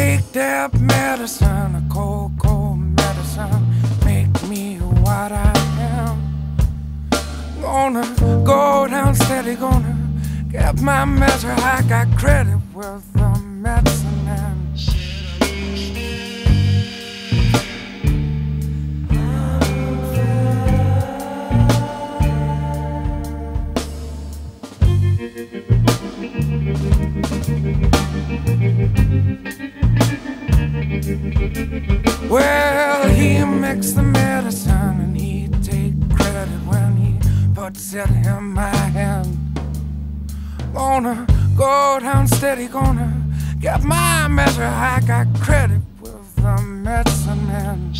Take that medicine, a cold, cold medicine, make me what I am. Gonna go down steady, gonna get my measure. I got credit with the medicine. Set him my hand. Gonna go down steady, gonna get my measure. I got credit with the medicine man.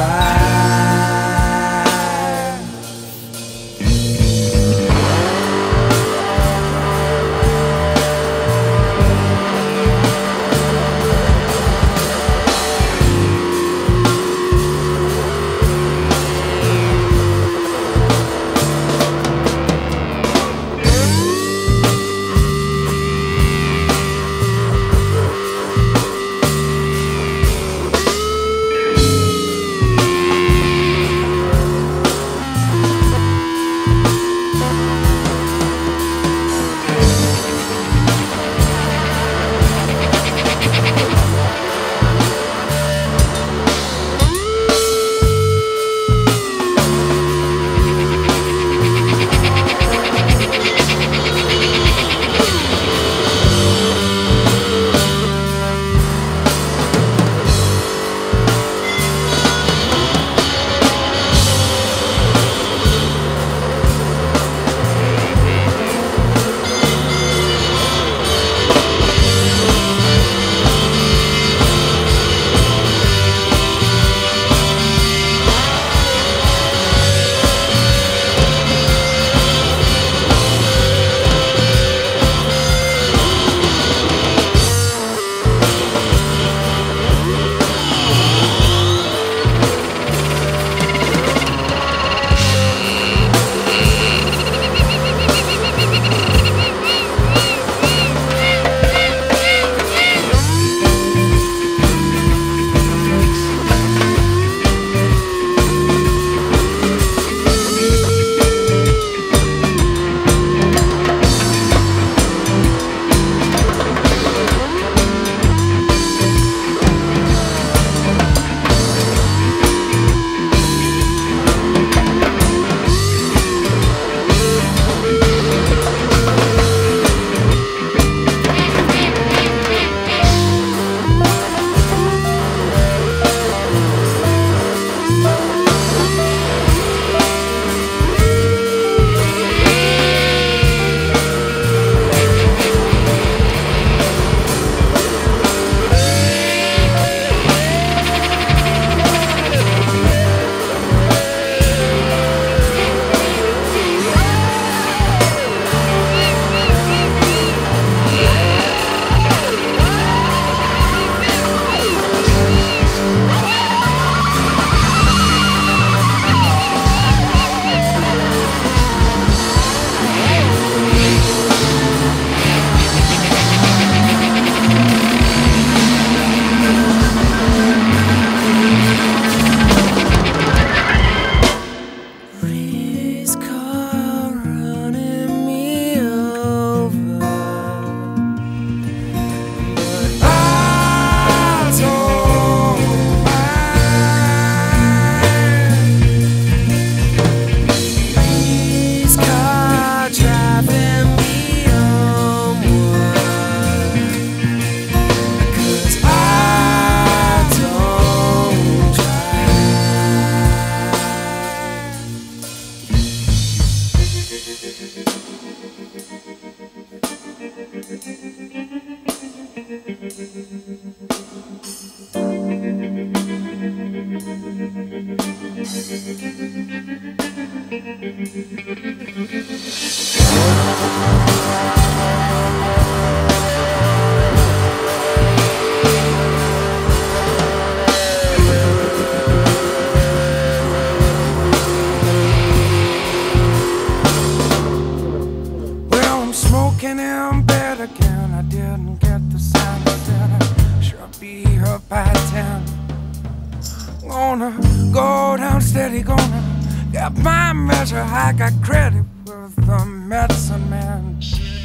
right. Música my measure. I got credit with the medicine man.